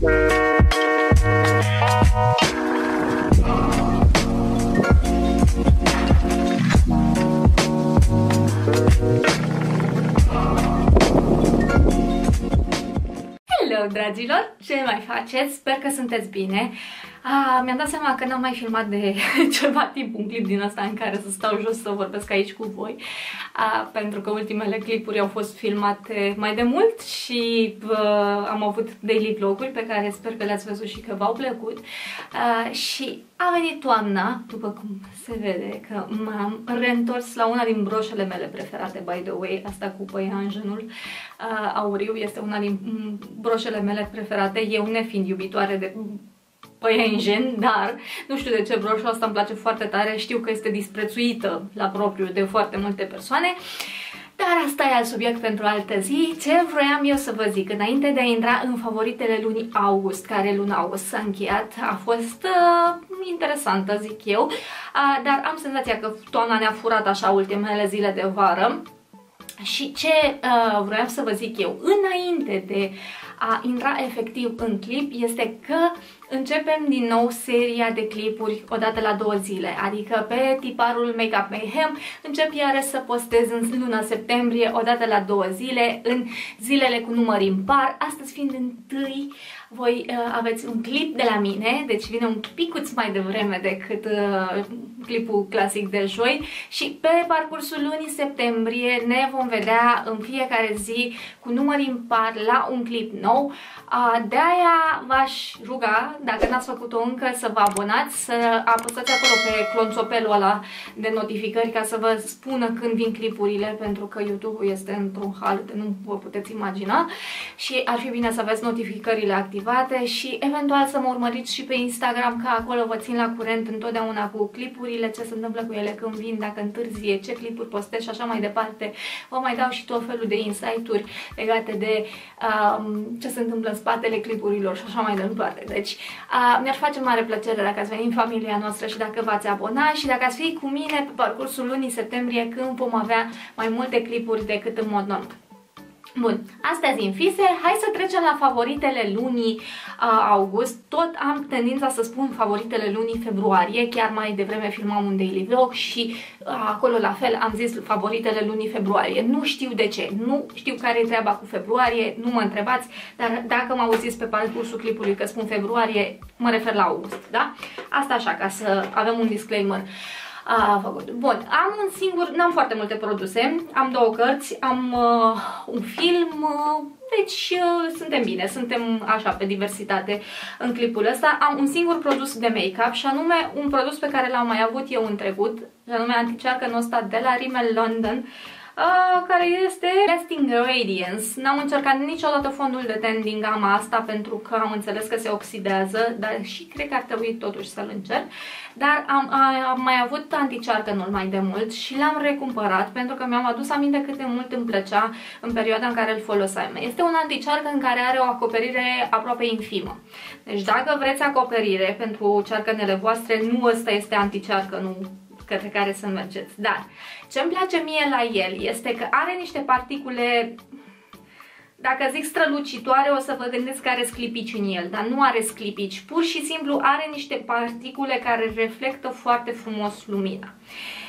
Hello, dragilor! Ce mai faceți? Sper că sunteți bine. Mi-am dat seama că n-am mai filmat de ceva timp un clip din asta în care să stau jos să vorbesc aici cu voi. A, pentru că ultimele clipuri au fost filmate mai de mult și uh, am avut daily vloguri pe care sper că le-ați văzut și că v-au plăcut. A, și a venit toamna, după cum se vede că m-am reîntors la una din broșele mele preferate, by the way, asta cu păianjenul uh, auriu, este una din broșele mele preferate, eu nefiind iubitoare de păienjen, dar nu știu de ce broșul asta îmi place foarte tare, știu că este disprețuită la propriu de foarte multe persoane, dar asta e alt subiect pentru altă zi. Ce vroiam eu să vă zic, înainte de a intra în favoritele lunii august, care luna august s-a încheiat, a fost uh, interesantă, zic eu, uh, dar am senzația că toamna ne-a furat așa ultimele zile de vară. Și ce uh, vroiam să vă zic eu, înainte de a intra efectiv în clip, este că începem din nou seria de clipuri odată la două zile, adică pe tiparul Makeup Mayhem. Încep iară să postez în luna septembrie odată la două zile, în zilele cu număr impar, astăzi fiind întâi voi uh, aveți un clip de la mine, deci vine un picuț mai devreme decât uh, clipul clasic de joi. Și pe parcursul lunii septembrie ne vom vedea în fiecare zi cu număr impar la un clip nou. Uh, De-aia v-aș ruga, dacă n-ați făcut-o încă, să vă abonați, să apăsați acolo pe clonțopelul ăla de notificări ca să vă spună când vin clipurile, pentru că YouTube-ul este într-un hal de nu vă puteți imagina și ar fi bine să aveți notificările active activate și eventual să mă urmăriți și pe Instagram, că acolo vă țin la curent întotdeauna cu clipurile, ce se întâmplă cu ele când vin, dacă întârzie, ce clipuri postez și așa mai departe. Vă mai dau și tot felul de insight-uri legate de um, ce se întâmplă în spatele clipurilor și așa mai departe. Deci uh, mi-ar face mare plăcere dacă ați veni în familia noastră și dacă v-ați abona și dacă ați fi cu mine pe parcursul lunii septembrie când vom avea mai multe clipuri decât în mod normal. Bun, astea în fise, hai să trecem la favoritele lunii uh, august. Tot am tendința să spun favoritele lunii februarie, chiar mai devreme filmam un daily vlog și uh, acolo la fel am zis favoritele lunii februarie. Nu știu de ce, nu știu care e treaba cu februarie, nu mă întrebați, dar dacă mă auziți pe parcursul clipului că spun februarie, mă refer la august, da? Asta așa, ca să avem un disclaimer. Uh, a făcut. Bun, am un singur, n-am foarte multe produse, am două cărți, am uh, un film, uh, deci uh, suntem bine, suntem așa pe diversitate în clipul ăsta. Am un singur produs de make-up și anume un produs pe care l-am mai avut eu în trecut, și anume anticearcă ăsta de la Rimmel London, uh, uh, care este Lasting Radiance. N-am încercat niciodată fondul de ten din gama asta pentru că am înțeles că se oxidează, dar și cred că ar trebui totuși să-l încerc. Dar am, am mai avut anticearcănul mai de mult și l-am recumpărat pentru că mi-am adus aminte cât de mult îmi plăcea în perioada în care îl foloseam. Este un anticearcă în care are o acoperire aproape infimă. Deci dacă vreți acoperire pentru cearcănele voastre, nu ăsta este anticearcă, nu către care să mergeți. Dar ce îmi place mie la el este că are niște particule dacă zic strălucitoare, o să vă gândiți că are sclipici în el, dar nu are sclipici. Pur și simplu are niște particule care reflectă foarte frumos lumina.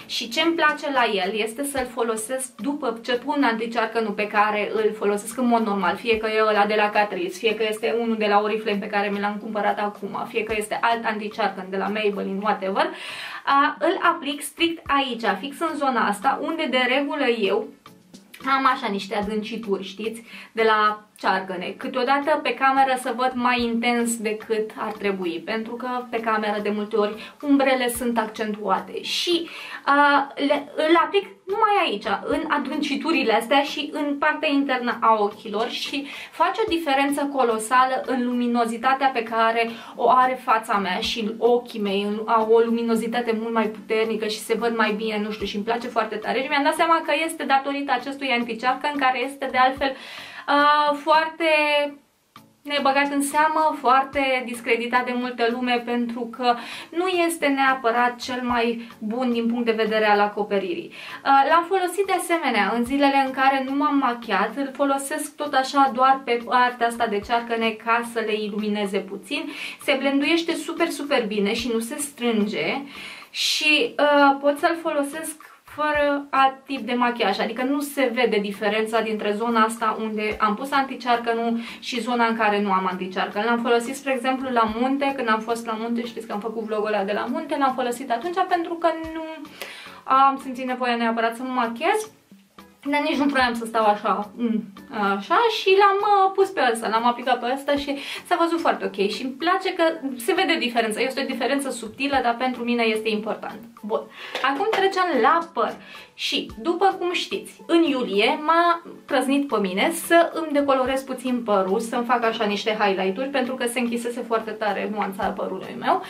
Și ce îmi place la el este să-l folosesc după ce pun anticearcănul pe care îl folosesc în mod normal, fie că e ăla de la Catrice, fie că este unul de la Oriflame pe care mi l-am cumpărat acum, fie că este alt anticearcăn de la Maybelline, whatever, a, îl aplic strict aici, fix în zona asta, unde de regulă eu am așa niște adâncituri, știți, de la ceargăne. Câteodată pe cameră să văd mai intens decât ar trebui, pentru că pe cameră de multe ori umbrele sunt accentuate. Și uh, le, îl aplic numai aici, în adânciturile astea și în partea internă a ochilor și face o diferență colosală în luminozitatea pe care o are fața mea și ochii mei, au o luminozitate mult mai puternică și se văd mai bine, nu știu, și îmi place foarte tare. Și mi-am dat seama că este datorită acestui anticearcă în care este de altfel uh, foarte nebăgat în seamă, foarte discreditat de multă lume pentru că nu este neapărat cel mai bun din punct de vedere al acoperirii. Uh, l-am folosit de asemenea în zilele în care nu m-am machiat, îl folosesc tot așa doar pe partea asta de cearcăne ca să le ilumineze puțin. Se blenduiește super, super bine și nu se strânge și uh, pot să-l folosesc fără alt tip de machiaj, adică nu se vede diferența dintre zona asta unde am pus anticearcănul și zona în care nu am anticearcă. L-am folosit, spre exemplu, la munte, când am fost la munte, știți că am făcut vlogul ăla de la munte, l-am folosit atunci pentru că nu am simțit nevoia neapărat să mă machiez dar nici nu vroiam să stau așa, mm, așa și l-am uh, pus pe ăsta, l-am aplicat pe ăsta și s-a văzut foarte ok. Și îmi place că se vede diferența, este o diferență subtilă, dar pentru mine este important. Bun, acum trecem la păr. Și, după cum știți, în iulie m-a trăznit pe mine să îmi decolorez puțin părul, să-mi fac așa niște highlight-uri pentru că se închisese foarte tare nuanța părului meu.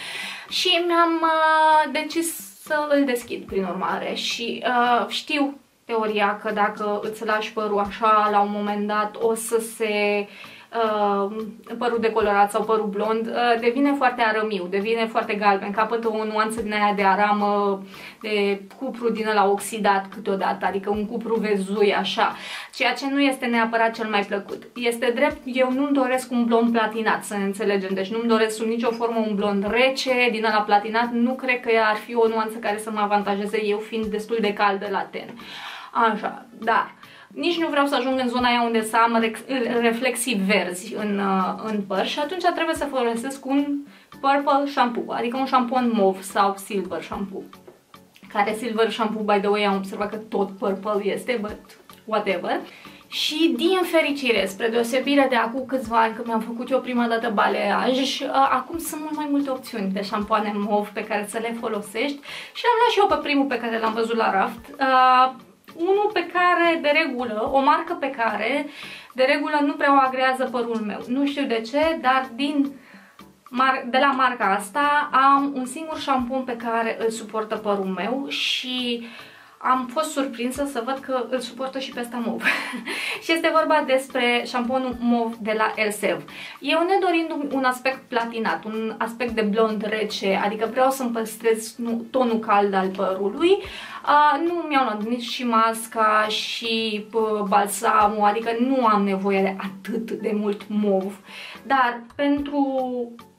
Și mi-am uh, decis să îl deschid prin urmare. Și uh, știu teoria că dacă îți lași părul așa, la un moment dat o să se uh, părul decolorat sau părul blond, uh, devine foarte arămiu, devine foarte galben, capătă o nuanță din aia de aramă, de cupru din ăla oxidat câteodată, adică un cupru vezui așa, ceea ce nu este neapărat cel mai plăcut. Este drept, eu nu-mi doresc un blond platinat, să ne înțelegem, deci nu-mi doresc sub nicio formă un blond rece din ăla platinat, nu cred că ar fi o nuanță care să mă avantajeze eu fiind destul de caldă la ten. Așa, dar nici nu vreau să ajung în zona aia unde să am reflexii verzi în, uh, în păr și atunci trebuie să folosesc un purple shampoo, adică un șampon mov sau silver shampoo. Care silver shampoo, by the way, am observat că tot purple este, but whatever. Și din fericire, spre deosebire de acum câțiva ani când mi-am făcut eu prima dată baleaj, uh, acum sunt mult mai multe opțiuni de șampoane mov pe care să le folosești și am luat și eu pe primul pe care l-am văzut la raft. Uh, unul pe care, de regulă, o marcă pe care, de regulă, nu prea o agrează părul meu. Nu știu de ce, dar din de la marca asta am un singur șampun pe care îl suportă părul meu și am fost surprinsă să văd că îl suportă și pe ăsta mov. și este vorba despre șamponul mov de la Elsev. Eu ne dorind un aspect platinat, un aspect de blond rece, adică vreau să-mi păstrez tonul cald al părului, Uh, nu mi-au luat nici și masca și uh, balsamul, adică nu am nevoie de atât de mult mov. Dar pentru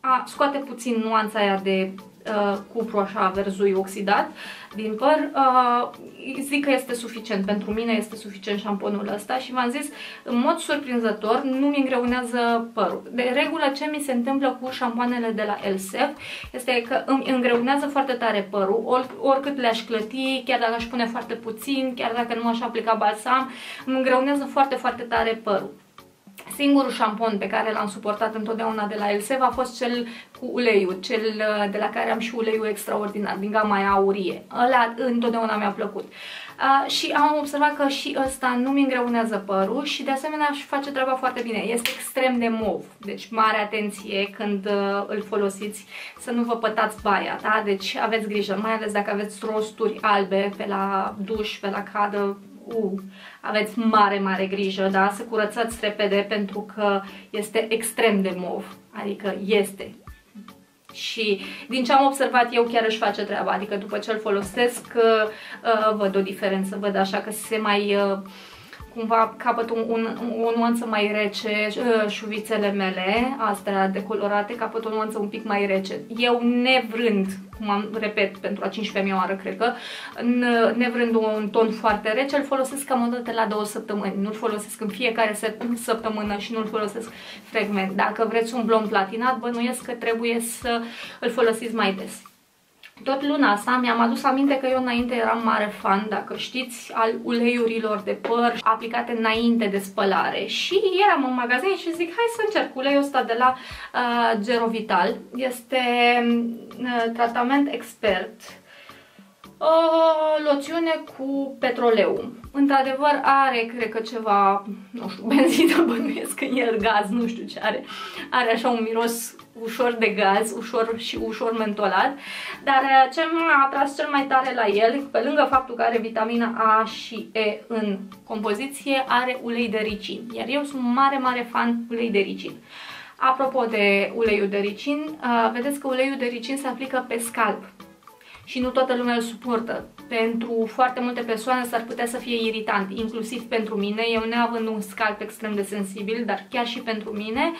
a scoate puțin nuanța aia de uh, cupru așa verzui oxidat din păr, uh, zic că este suficient. Pentru mine este suficient șamponul ăsta și v-am zis, în mod surprinzător, nu mi îngreunează părul. De regulă, ce mi se întâmplă cu șampoanele de la Elsef este că îmi îngreunează foarte tare părul, or, oricât le-aș clăti, chiar dacă aș pune foarte puțin, chiar dacă nu aș aplica balsam, îmi îngreunează foarte, foarte tare părul. Singurul șampon pe care l-am suportat întotdeauna de la Elsev a fost cel cu uleiul, cel uh, de la care am și uleiul extraordinar, din gama aia aurie. Ăla întotdeauna mi-a plăcut. Uh, și am observat că și ăsta nu mi îngreunează părul și de asemenea își face treaba foarte bine. Este extrem de mov, deci mare atenție când uh, îl folosiți să nu vă pătați baia, da? Deci aveți grijă, mai ales dacă aveți rosturi albe pe la duș, pe la cadă, uh, aveți mare, mare grijă, da? Să curățați repede pentru că este extrem de mov, adică este. Și din ce am observat eu chiar își face treaba, adică după ce îl folosesc uh, văd o diferență, văd așa că se mai... Uh, cumva capăt un, un, o nuanță mai rece, uh, șuvițele mele, astea decolorate, capăt o nuanță un pic mai rece. Eu nevrând, cum am repet pentru a 15 mea oară, cred că, nevrând un ton foarte rece, îl folosesc cam o dată la două săptămâni. Nu-l folosesc în fiecare săptămână și nu-l folosesc frecvent. Dacă vreți un blond platinat, bănuiesc că trebuie să îl folosiți mai des. Tot luna asta mi-am adus aminte că eu înainte eram mare fan, dacă știți, al uleiurilor de păr aplicate înainte de spălare și eram în magazin și zic hai să încerc uleiul ăsta de la uh, Gerovital. Este uh, tratament expert o loțiune cu petroleu. Într-adevăr are, cred că ceva, nu știu, benzină bănuiesc în el, gaz, nu știu ce are. Are așa un miros ușor de gaz, ușor și ușor mentolat, dar uh, ce m-a atras cel mai tare la el, pe lângă faptul că are vitamina A și E în compoziție, are ulei de ricin, iar eu sunt mare, mare fan ulei de ricin. Apropo de uleiul de ricin, uh, vedeți că uleiul de ricin se aplică pe scalp și nu toată lumea îl suportă. Pentru foarte multe persoane s-ar putea să fie iritant, inclusiv pentru mine, eu neavând un scalp extrem de sensibil, dar chiar și pentru mine,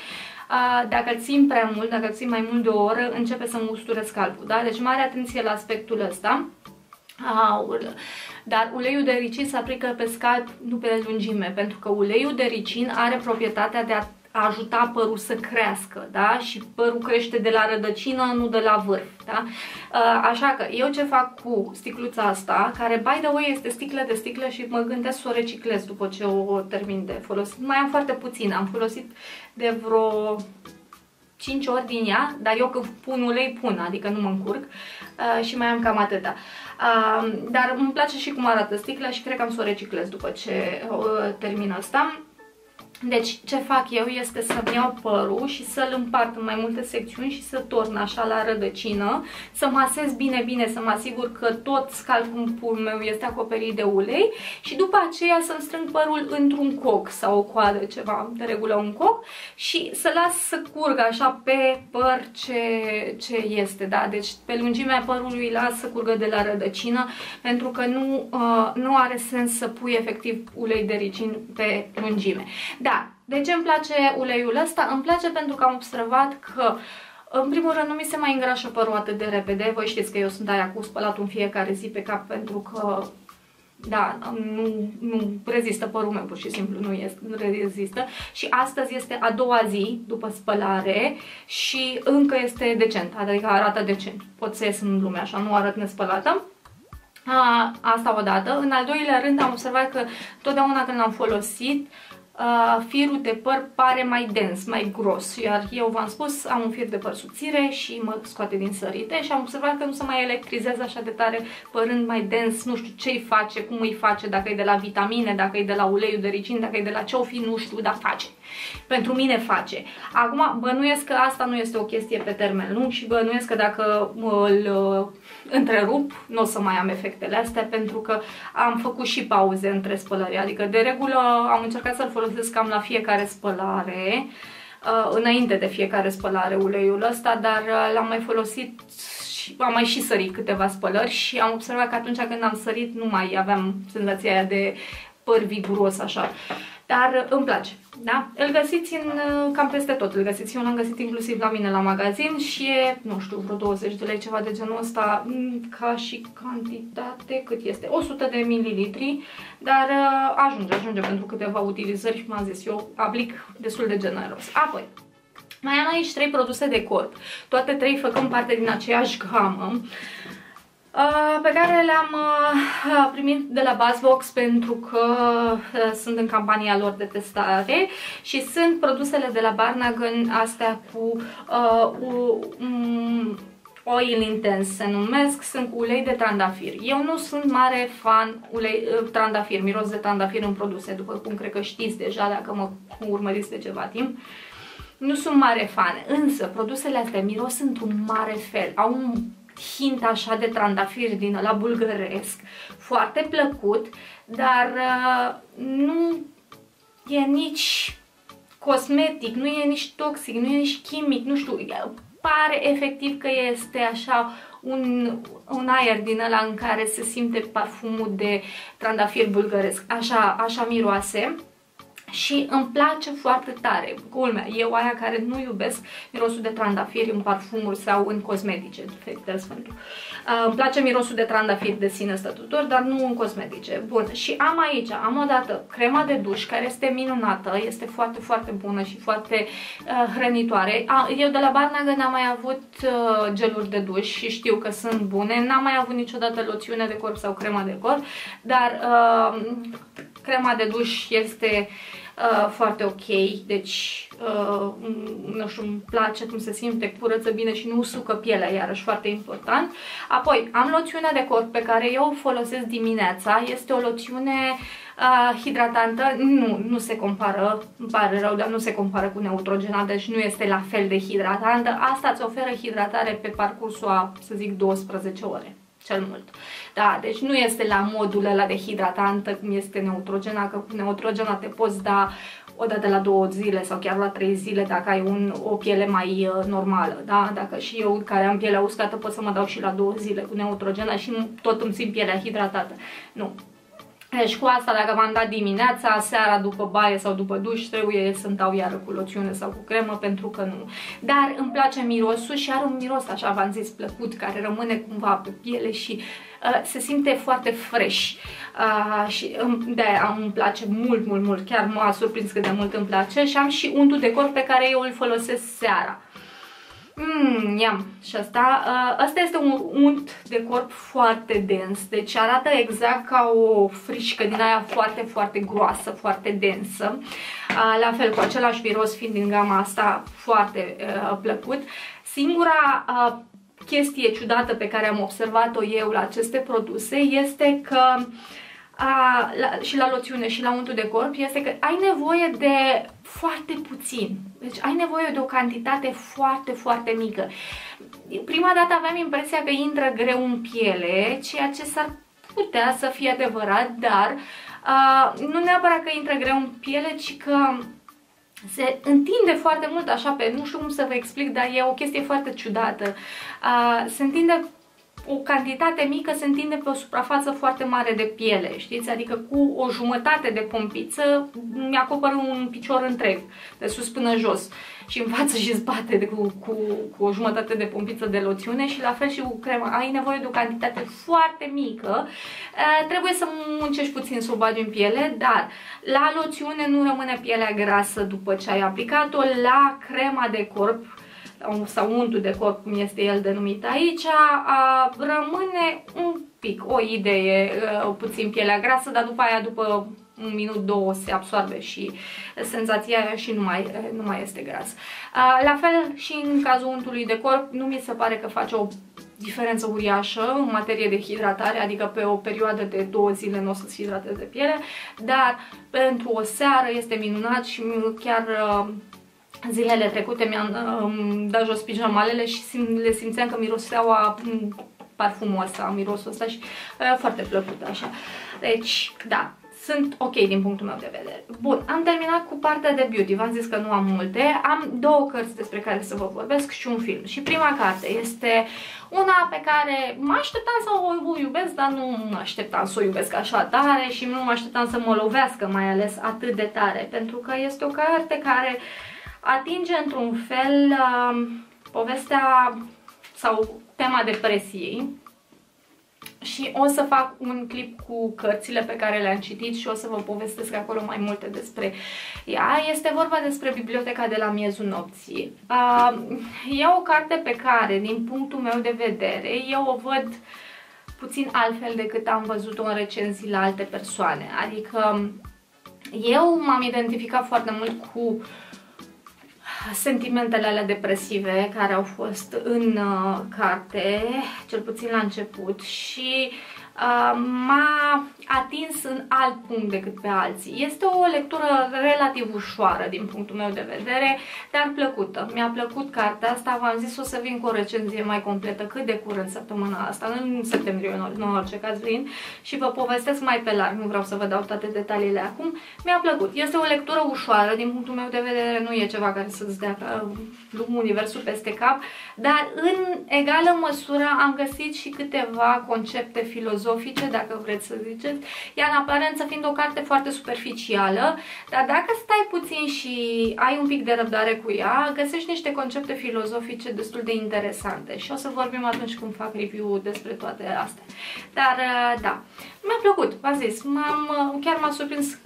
dacă îl țin prea mult, dacă îl țin mai mult de o oră, începe să-mi usture scalpul, da? Deci mare atenție la aspectul ăsta. Dar uleiul de ricin se aplică pe scalp, nu pe lungime, pentru că uleiul de ricin are proprietatea de a a ajuta părul să crească, da? Și părul crește de la rădăcină, nu de la vârf, da? Uh, așa că eu ce fac cu sticluța asta, care by the way este sticlă de sticlă și mă gândesc să o reciclez după ce o termin de folosit. Mai am foarte puțin, am folosit de vreo 5 ori din ea, dar eu când pun ulei pun, adică nu mă încurc uh, și mai am cam atâta. Uh, dar îmi place și cum arată sticla și cred că am să o reciclez după ce uh, termin asta. Deci ce fac eu este să-mi iau părul și să-l împart în mai multe secțiuni și să torn așa la rădăcină, să masez bine, bine, să mă asigur că tot scalpul meu este acoperit de ulei și după aceea să-mi strâng părul într-un coc sau o coadă, ceva, de regulă un coc și să las să curgă așa pe păr ce, ce este, da? Deci pe lungimea părului las să curgă de la rădăcină pentru că nu, uh, nu are sens să pui efectiv ulei de ricin pe lungime. Da, da, de ce îmi place uleiul ăsta? Îmi place pentru că am observat că în primul rând nu mi se mai îngrașă părul atât de repede. Voi știți că eu sunt aia cu spălatul în fiecare zi pe cap pentru că da, nu, nu rezistă părul meu, pur și simplu nu, este, nu rezistă. Și astăzi este a doua zi după spălare și încă este decent, adică arată decent. Pot să ies în lume așa, nu arăt nespălată. A, asta odată. În al doilea rând am observat că totdeauna când l-am folosit, uh, firul de păr pare mai dens, mai gros, iar eu v-am spus, am un fir de păr subțire și mă scoate din sărite și am observat că nu se mai electrizează așa de tare părând mai dens, nu știu ce îi face, cum îi face, dacă e de la vitamine, dacă e de la uleiul de ricin, dacă e de la ce o fi, nu știu, dar face. Pentru mine face. Acum, bănuiesc că asta nu este o chestie pe termen lung și bănuiesc că dacă îl uh, întrerup, nu o să mai am efectele astea pentru că am făcut și pauze între spălări. Adică, de regulă, am încercat să-l folosesc cam la fiecare spălare, uh, înainte de fiecare spălare uleiul ăsta, dar uh, l-am mai folosit și am mai și sărit câteva spălări și am observat că atunci când am sărit nu mai aveam senzația aia de păr viguros așa. Dar îmi place. Da? Îl găsiți în, cam peste tot, îl găsiți. Eu l-am găsit inclusiv la mine la magazin și e, nu știu, vreo 20 de lei, ceva de genul ăsta, ca și cantitate, cât este? 100 de mililitri, dar uh, ajunge, ajunge pentru câteva utilizări și m-am zis eu, aplic destul de generos. Apoi, mai am aici trei produse de corp, toate trei făcând parte din aceeași gamă. Uh, pe care le-am uh, primit de la Buzzbox pentru că uh, sunt în campania lor de testare și sunt produsele de la Barnagan astea cu um, oil intense se numesc, sunt cu ulei de trandafir. Eu nu sunt mare fan ulei trandafir, miros de trandafir în produse, după cum cred că știți deja dacă mă urmăriți de ceva timp. Nu sunt mare fan, însă produsele astea miros într-un mare fel, au un hint așa de trandafir din la bulgăresc, foarte plăcut, dar uh, nu e nici cosmetic, nu e nici toxic, nu e nici chimic, nu știu, pare efectiv că este așa un, un aer din ăla în care se simte parfumul de trandafir bulgăresc, așa, așa miroase și îmi place foarte tare. Culmea, eu aia care nu iubesc mirosul de trandafiri în parfumuri sau în cosmetice, de sfântul. Uh, îmi place mirosul de trandafiri de sine stătător, dar nu în cosmetice. Bun, și am aici, am o dată crema de duș care este minunată, este foarte, foarte bună și foarte uh, hrănitoare. A, eu de la Barnaga n-am mai avut uh, geluri de duș și știu că sunt bune, n-am mai avut niciodată loțiune de corp sau crema de corp, dar uh, crema de duș este uh, uh, foarte ok, deci uh, nu știu, îmi place cum se simte, curăță bine și nu usucă pielea, iarăși foarte important. Apoi, am loțiunea de corp pe care eu o folosesc dimineața, este o loțiune uh, hidratantă, nu, nu se compară, îmi pare rău, dar nu se compară cu Neutrogena, deci nu este la fel de hidratantă. Asta îți oferă hidratare pe parcursul a, să zic, 12 ore cel mult. Da, deci nu este la modul ăla de hidratantă cum este Neutrogena, că cu Neutrogena te poți da o dată la două zile sau chiar la trei zile dacă ai un, o piele mai uh, normală, da? Dacă și eu care am pielea uscată pot să mă dau și la două zile cu Neutrogena și tot îmi simt pielea hidratată. Nu, deci cu asta, dacă v-am dat dimineața, seara după baie sau după duș, trebuie să-mi dau iară cu loțiune sau cu cremă, pentru că nu. Dar îmi place mirosul și are un miros, așa v-am zis, plăcut, care rămâne cumva pe piele și uh, se simte foarte fresh. Uh, și de aia îmi place mult, mult, mult. Chiar m-a surprins cât de mult îmi place și am și untul de corp pe care eu îl folosesc seara. Mmm, iam. Și asta, uh, asta este un unt de corp foarte dens, deci arată exact ca o frișcă din aia foarte, foarte groasă, foarte densă. Uh, la fel, cu același miros fiind din gama asta foarte uh, plăcut. Singura uh, chestie ciudată pe care am observat-o eu la aceste produse este că uh, a, la, și la loțiune și la untul de corp este că ai nevoie de foarte puțin. Deci ai nevoie de o cantitate foarte, foarte mică. Prima dată aveam impresia că intră greu în piele, ceea ce s-ar putea să fie adevărat, dar a, nu neapărat că intră greu în piele, ci că se întinde foarte mult așa pe, nu știu cum să vă explic, dar e o chestie foarte ciudată. A, se întinde o cantitate mică se întinde pe o suprafață foarte mare de piele, știți? Adică cu o jumătate de pompiță mi-acoperă un picior întreg, de sus până jos și în față și spate de, cu, cu, cu o jumătate de pompiță de loțiune și la fel și cu crema. Ai nevoie de o cantitate foarte mică, e, trebuie să muncești puțin să o bagi în piele, dar la loțiune nu rămâne pielea grasă după ce ai aplicat-o, la crema de corp sau untul de corp, cum este el denumit aici, a, rămâne un pic, o idee, puțin pielea grasă, dar după aia, după un minut, două se absorbe și senzația aia și nu mai, nu mai este gras. La fel și în cazul untului de corp, nu mi se pare că face o diferență uriașă în materie de hidratare, adică pe o perioadă de două zile nu o să-ți hidrateze piele, dar pentru o seară este minunat și chiar Zilele trecute mi-am um, dat jos pijamalele și sim, le simțeam că miroseau a parfumul ăsta, mirosul ăsta și uh, foarte plăcut așa. Deci, da, sunt ok din punctul meu de vedere. Bun, am terminat cu partea de beauty, v-am zis că nu am multe. Am două cărți despre care să vă vorbesc și un film. Și prima carte este una pe care mă așteptam să o iubesc, dar nu mă așteptam să o iubesc așa tare și nu mă așteptam să mă lovească mai ales atât de tare, pentru că este o carte care uh, atinge într-un fel uh, povestea sau tema depresiei și o să fac un clip cu cărțile pe care le-am citit și o să vă povestesc acolo mai multe despre ea. Este vorba despre Biblioteca de la miezul nopții. Uh, e o carte pe care, din punctul meu de vedere, eu o văd puțin altfel decât am văzut-o în recenzii la alte persoane. Adică eu m-am identificat foarte mult cu uh, sentimentele alea depresive care au fost în uh, carte, cel puțin la început și uh, m-a atins în alt punct decât pe alții. Este o lectură relativ ușoară din punctul meu de vedere, dar plăcută. Mi-a plăcut cartea asta, v-am zis o să vin cu o recenzie mai completă cât de curând săptămâna asta, în septembrie în orice caz vin și vă povestesc mai pe larg, nu vreau să vă dau toate detaliile acum. Mi-a plăcut. Este o lectură ușoară, din punctul meu de vedere nu e ceva care să-ți dea uh, universul peste cap, dar în egală măsură am găsit și câteva concepte filozofice, dacă vreți să ziceți, ea în aparență fiind o carte foarte superficială, dar dacă stai puțin și ai un pic de răbdare cu ea, găsești niște concepte filozofice destul de interesante și o să vorbim atunci când fac review despre toate astea. Dar, uh, da, mi-a plăcut, v-am zis, -am, uh, chiar m-a surprins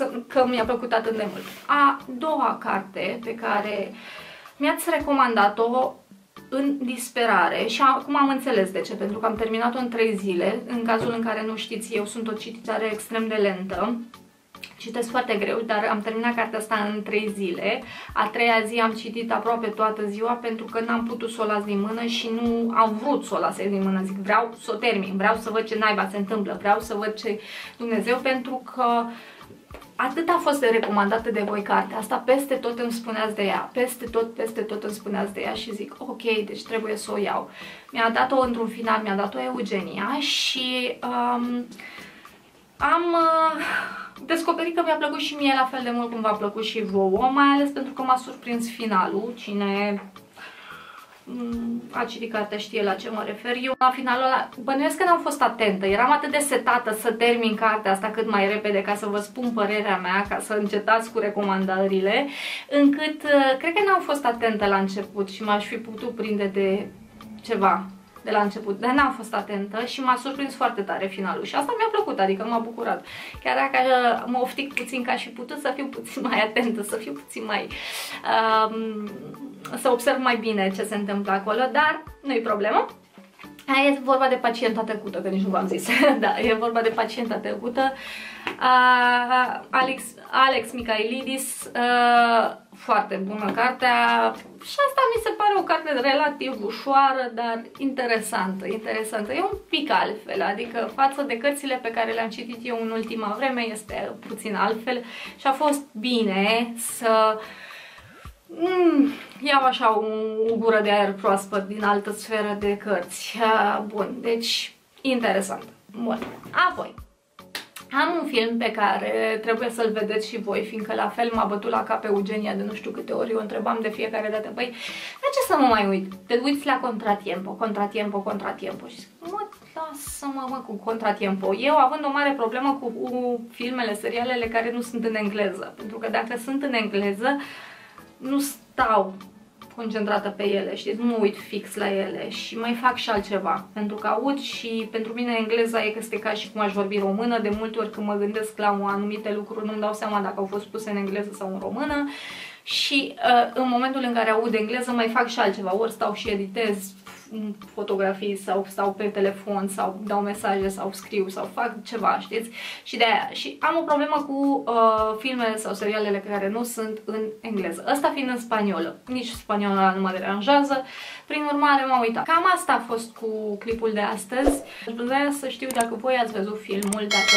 uh, că mi-a plăcut atât de mult. A doua carte pe care mi-ați recomandat-o în disperare și acum am înțeles de ce, pentru că am terminat-o în 3 zile. În cazul în care nu știți, eu sunt o cititoare extrem de lentă. Citesc foarte greu, dar am terminat cartea asta în 3 zile. A treia zi am citit aproape toată ziua pentru că n-am putut să o las din mână și nu am vrut să o las din mână. Zic, vreau să o termin, vreau să văd ce naiba se întâmplă, vreau să văd ce Dumnezeu, pentru că uh, atât a fost de recomandată de voi cartea asta, peste tot îmi spuneați de ea, peste tot, peste tot îmi spuneați de ea și zic, ok, deci trebuie să o iau. Mi-a dat-o într-un final, mi-a dat-o Eugenia și um, am uh, descoperit că mi-a plăcut și mie la fel de mult cum v-a plăcut și vouă, mai ales pentru că m-a surprins finalul. Cine Mm, a citit cartea știe la ce mă refer. Eu la finalul ăla, bănuiesc că n-am fost atentă, eram atât de setată să termin cartea asta cât mai repede ca să vă spun părerea mea, ca să încetați cu recomandările, încât uh, cred că n-am fost atentă la început și m-aș fi putut prinde de ceva de la început, dar n-am fost atentă și m-a surprins foarte tare finalul și asta mi-a plăcut, adică m-a bucurat. Chiar dacă uh, mă oftic puțin ca și putut să fiu puțin mai atentă, să fiu puțin mai... Um, să observ mai bine ce se întâmplă acolo, dar nu-i problemă. E vorba de pacienta tăcută, că nici nu v-am zis. da, e vorba de pacienta tăcută. Uh, Alex, Alex Michaelidis, uh, foarte bună cartea și asta mi se pare o carte relativ ușoară, dar interesantă, interesantă. E un pic altfel, adică față de cărțile pe care le-am citit eu în ultima vreme este puțin altfel și a fost bine să mm, iau așa o, o gură de aer proaspăt din altă sferă de cărți. Bun, deci interesant. Bun, apoi am un film pe care trebuie să-l vedeți și voi, fiindcă la fel m-a bătut la cap pe Eugenia de nu știu câte ori, eu întrebam de fiecare dată, băi, de ce să mă mai uit? Te uiți la Contratiempo, Contratiempo, Contratiempo și zic, mă, lasă-mă, mă, cu Contratiempo. Eu având o mare problemă cu, cu filmele, serialele care nu sunt în engleză, pentru că dacă sunt în engleză, nu stau concentrată pe ele, știți, nu mă uit fix la ele și mai fac și altceva, pentru că aud și pentru mine engleza e că este ca și cum aș vorbi română, de multe ori când mă gândesc la anumite lucruri nu-mi dau seama dacă au fost puse în engleză sau în română. Și uh, în momentul în care aud engleză mai fac și altceva, ori stau și editez fotografii sau stau pe telefon sau dau mesaje sau scriu sau fac ceva, știți? Și de aia. Și am o problemă cu uh, filmele sau serialele care nu sunt în engleză. Asta fiind în spaniolă. Nici spaniola nu mă deranjează. Prin urmare m-am uitat. Cam asta a fost cu clipul de astăzi. Vreau să știu dacă voi ați văzut filmul, dacă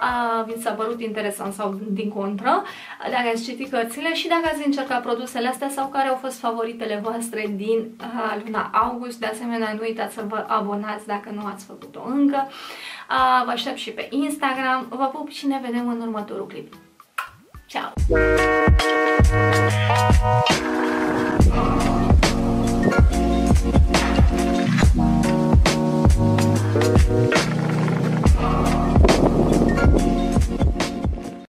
a, vi s-a părut interesant sau din contră, dacă ați citit cărțile și dacă ați încercat produsele astea sau care au fost favoritele voastre din a, luna august. De asemenea, nu uitați să vă abonați dacă nu ați făcut-o încă. A, vă aștept și pe Instagram. Vă pup și ne vedem în următorul clip. Ciao!